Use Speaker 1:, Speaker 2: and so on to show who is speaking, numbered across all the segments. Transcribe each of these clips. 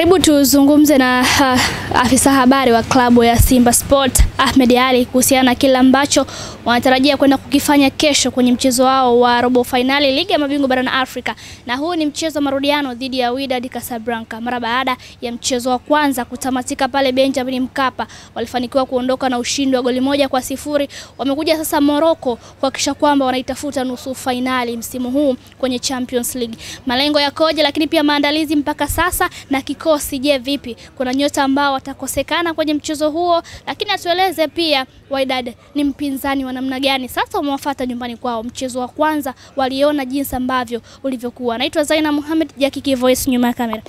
Speaker 1: Karibu tuzungumze na uh, afisa habari wa klabu ya Simba Sport Ahmed Ali kuhusiana na kile ambacho wanatarajia kwenda kukifanya kesho kwenye mchezo wao wa robo fainali ligi ya mabingwa barani Afrika, na huu ni mchezo wa marudiano dhidi ya Wydad Casablanca. Mara baada ya mchezo wa kwanza kutamatika pale Benjamin Mkapa, walifanikiwa kuondoka na ushindi wa goli moja kwa sifuri. Wamekuja sasa Morocco kuhakikisha kwamba wanaitafuta nusu fainali msimu huu kwenye Champions League. Malengo yakoje, lakini pia maandalizi mpaka sasa na kikosi je, vipi? Kuna nyota ambao watakosekana kwenye mchezo huo, lakini atueleze pia Wydad ni mpinzani wa namna gani? Sasa umewafuata nyumbani kwao. Mchezo wa kwanza waliona jinsi ambavyo ulivyokuwa. Naitwa Zaina Mohamed, Jackie Voice nyuma ya kamera.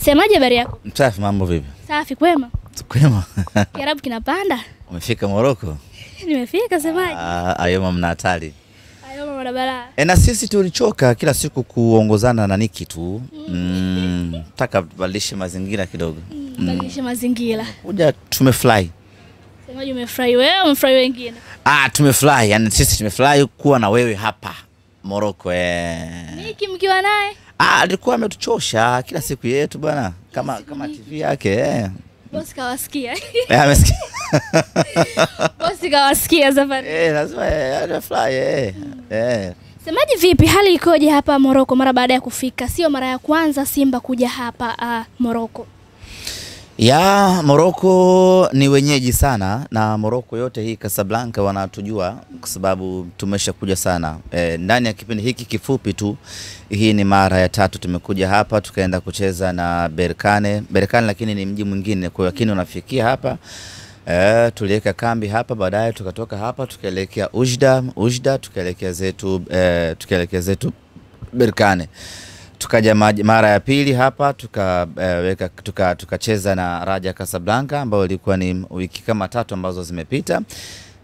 Speaker 1: Semaje habari yako?
Speaker 2: Msafi, mambo vipi?
Speaker 1: Safi, kwema.
Speaker 2: Kwema.
Speaker 1: Kiarabu kinapanda.
Speaker 2: Umefika Moroko?
Speaker 1: Nimefika, semaje?
Speaker 2: Ah, ayoma mna hatari.
Speaker 1: Barabara.
Speaker 2: E, na sisi tulichoka kila siku kuongozana na Niki tu mm, taka tubadilishe mazingira kidogo
Speaker 1: mm, mm. mazingira.
Speaker 2: kuja tumefurahi.
Speaker 1: Semaje, umefurahi wewe, umefurahi wengine?
Speaker 2: Ah, tumefurahi yani, sisi tumefurahi kuwa na wewe hapa Moroko eh.
Speaker 1: Niki mkiwa naye
Speaker 2: Ah, alikuwa ametuchosha kila siku yetu bwana, kama kama TV yake eh.
Speaker 1: bosi kawasikia.
Speaker 2: Eh, amesikia.
Speaker 1: bosi kawasikia safari.
Speaker 2: Eh, lazima eh, eh. Eh.
Speaker 1: Semaji vipi, hali ikoje hapa Moroko mara baada ya kufika? Sio mara ya kwanza Simba kuja hapa uh, Moroko.
Speaker 2: Ya Morocco ni wenyeji sana na Morocco yote hii Casablanca wanatujua kwa sababu tumeshakuja sana. E, ndani ya kipindi hiki kifupi tu. Hii ni mara ya tatu tumekuja hapa, tukaenda kucheza na Berkane. Berkane, lakini ni mji mwingine, kwa lakini unafikia hapa. E, tuliweka kambi hapa, baadaye tukatoka hapa tukaelekea Ujda Ujda, tukaelekea zetu e, tukaelekea zetu Berkane tukaja mara ya pili hapa tukaweka uh, tuka, tukacheza na Raja Casablanca ambayo ilikuwa ni wiki kama tatu ambazo zimepita,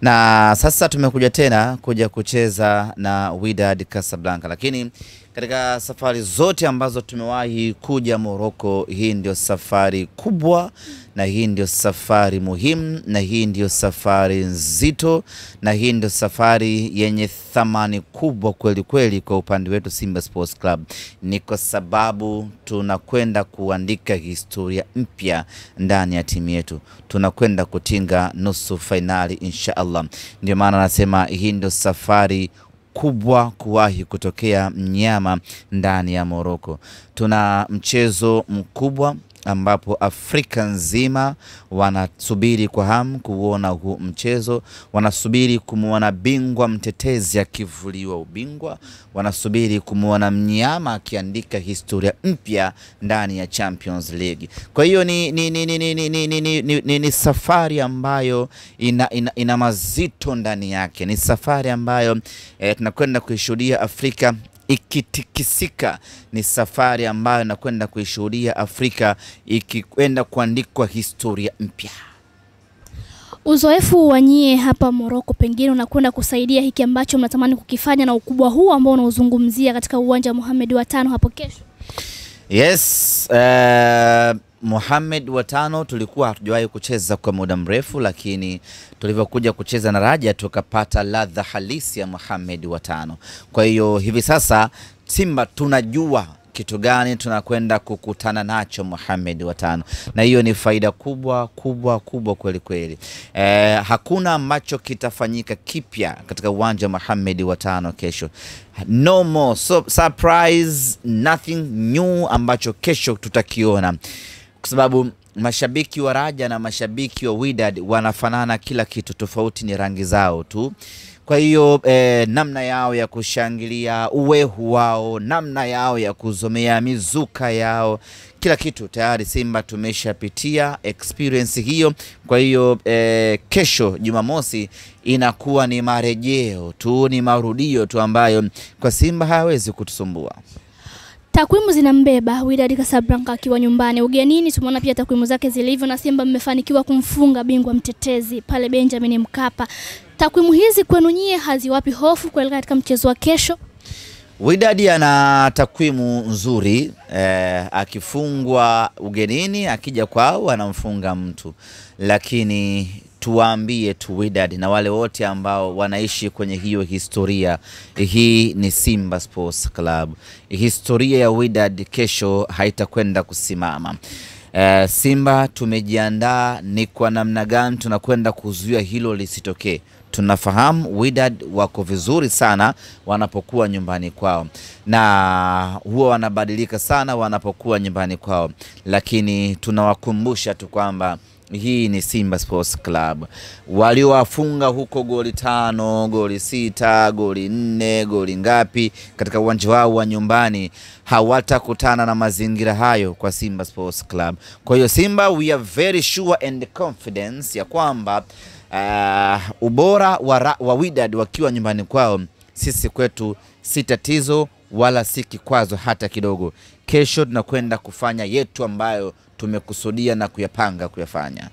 Speaker 2: na sasa tumekuja tena kuja kucheza na Wydad Casablanca, lakini katika safari zote ambazo tumewahi kuja Morocco, hii ndio safari kubwa na hii ndio safari muhimu na hii ndio safari nzito na hii ndio safari yenye thamani kubwa kweli kweli kwa upande wetu Simba Sports Club. Ni kwa sababu tunakwenda kuandika historia mpya ndani ya timu yetu, tunakwenda kutinga nusu fainali insha Allah. Ndio maana nasema hii ndio safari kubwa kuwahi kutokea mnyama ndani ya Moroko. Tuna mchezo mkubwa ambapo Afrika nzima wanasubiri kwa hamu kuona huu mchezo, wanasubiri kumwona bingwa mtetezi akivuliwa ubingwa, wanasubiri kumwona mnyama akiandika historia mpya ndani ya Champions League. Kwa hiyo ni, ni, ni, ni, ni, ni, ni, ni, ni, ni, safari ambayo ina, ina, ina mazito ndani yake, ni safari ambayo eh, tunakwenda kuishuhudia Afrika ikitikisika. Ni safari ambayo inakwenda kuishuhudia Afrika ikikwenda kuandikwa historia mpya.
Speaker 1: Uzoefu wa nyie hapa Moroko pengine unakwenda kusaidia hiki ambacho mnatamani kukifanya na ukubwa huu ambao unaozungumzia katika uwanja wa Mohamed wa tano hapo kesho.
Speaker 2: Yes, uh, Mohamed watano tulikuwa hatujawahi kucheza kwa muda mrefu, lakini tulivyokuja kucheza na Raja tukapata ladha halisi ya Mohamed watano. Kwa hiyo hivi sasa Simba tunajua kitu gani tunakwenda kukutana nacho Mohamed watano, na hiyo ni faida kubwa kubwa kubwa kweli kweli. Eh, hakuna ambacho kitafanyika kipya katika uwanja wa Mohamed watano kesho. No more so, surprise, nothing new ambacho kesho tutakiona kwa sababu mashabiki wa Raja na mashabiki wa Wydad wanafanana kila kitu, tofauti ni rangi zao tu. Kwa hiyo eh, namna yao ya kushangilia, uwehu wao, namna yao ya kuzomea, mizuka yao, kila kitu tayari Simba tumeshapitia experience hiyo. Kwa hiyo eh, kesho Jumamosi inakuwa ni marejeo tu, ni marudio tu ambayo kwa Simba hayawezi kutusumbua.
Speaker 1: Takwimu zinambeba Wydad Casablanca akiwa nyumbani. Ugenini tumeona pia takwimu zake zilivyo, na Simba mmefanikiwa kumfunga bingwa mtetezi pale Benjamin Mkapa. Takwimu hizi kwenu nyie haziwapi hofu kuelekea katika mchezo wa kesho?
Speaker 2: Wydad ana takwimu nzuri eh, akifungwa ugenini, akija kwao anamfunga mtu, lakini tuwaambie tu Wydad na wale wote ambao wanaishi kwenye hiyo historia, hii ni Simba Sports Club. Historia ya Wydad kesho haitakwenda kusimama. Uh, Simba tumejiandaa ni kwa namna gani tunakwenda kuzuia hilo lisitokee. Tunafahamu Wydad wako vizuri sana wanapokuwa nyumbani kwao, na huwa wanabadilika sana wanapokuwa nyumbani kwao, lakini tunawakumbusha tu kwamba hii ni Simba Sports Club. Waliowafunga huko goli tano, goli sita, goli nne, goli ngapi katika uwanja wao wa nyumbani hawatakutana na mazingira hayo kwa Simba Sports Club. Kwa hiyo Simba, we are very sure and confidence ya kwamba uh, ubora wa, wa Wydad wakiwa nyumbani kwao, sisi kwetu si tatizo wala si kikwazo hata kidogo. Kesho tunakwenda kufanya yetu ambayo tumekusudia na kuyapanga kuyafanya.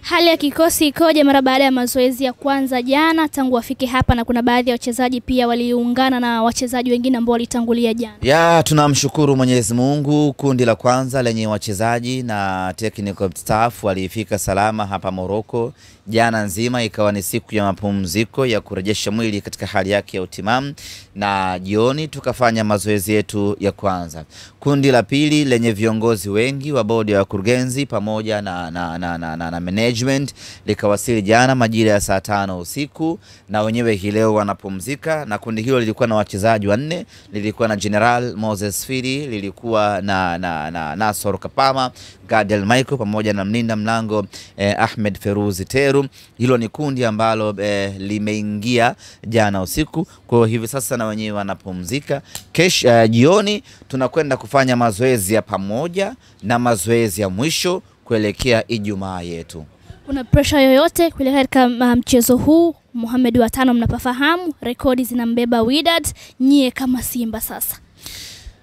Speaker 1: Hali ya kikosi ikoje mara baada ya mazoezi ya kwanza jana tangu wafike hapa, na kuna baadhi ya wachezaji pia waliungana na wachezaji wengine ambao walitangulia jana.
Speaker 2: Ya, tunamshukuru Mwenyezi Mungu. Kundi la kwanza lenye wachezaji na technical staff walifika salama hapa Morocco jana nzima, ikawa ni siku ya mapumziko ya kurejesha mwili katika hali yake ya utimamu, na jioni tukafanya mazoezi yetu ya kwanza. Kundi la pili lenye viongozi wengi wa bodi ya wakurugenzi pamoja na, na, na, na, na, na management likawasili jana majira ya saa tano usiku, na wenyewe hii leo wanapumzika, na kundi hilo lilikuwa na wachezaji wanne. Lilikuwa na General Moses Firi, lilikuwa na, na, na na Nasor Kapama, Gadiel Michael pamoja na mlinda mlango eh, Ahmed Feruzi Teru. Hilo ni kundi ambalo eh, limeingia jana usiku, kwa hiyo hivi sasa na wenyewe wanapumzika. Kesho eh, jioni tunakwenda kufanya mazoezi ya pamoja na mazoezi ya mwisho kuelekea Ijumaa yetu.
Speaker 1: Kuna presha yoyote kuelekea katika uh, mchezo huu? Mohamed wa tano, mnapafahamu rekodi zinambeba Wydad, nyie kama Simba sasa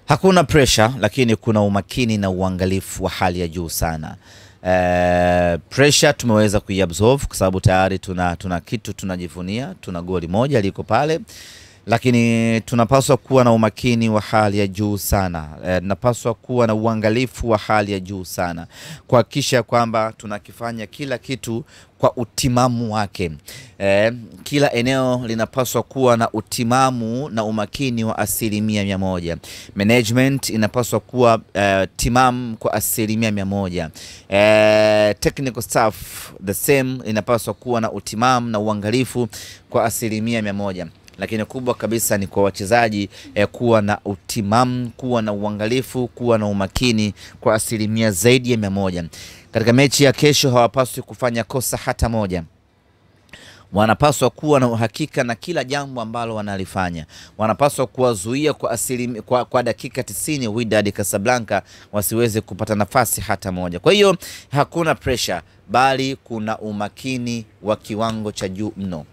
Speaker 2: Hakuna presha, lakini kuna umakini na uangalifu wa hali ya juu sana. Uh, pressure tumeweza kuiabsorb kwa sababu tayari tuna, tuna kitu tunajivunia, tuna goli moja liko pale, lakini tunapaswa kuwa na umakini wa hali ya juu sana. e, tunapaswa kuwa na uangalifu wa hali ya juu sana kuhakikisha kwamba tunakifanya kila kitu kwa utimamu wake. Eh, kila eneo linapaswa kuwa na utimamu na umakini wa asilimia mia moja. Management inapaswa kuwa eh, timamu kwa asilimia mia moja. Eh, technical staff the same inapaswa kuwa na utimamu na uangalifu kwa asilimia mia moja lakini kubwa kabisa ni kwa wachezaji eh, kuwa na utimamu, kuwa na uangalifu, kuwa na umakini kwa asilimia zaidi ya mia moja. Katika mechi ya kesho hawapaswi kufanya kosa hata moja. Wanapaswa kuwa na uhakika na kila jambo ambalo wanalifanya. Wanapaswa kuwazuia kwa, kwa, kwa dakika tisini Wydad Casablanca wasiweze kupata nafasi hata moja. Kwa hiyo hakuna presha, bali kuna umakini wa kiwango cha juu mno.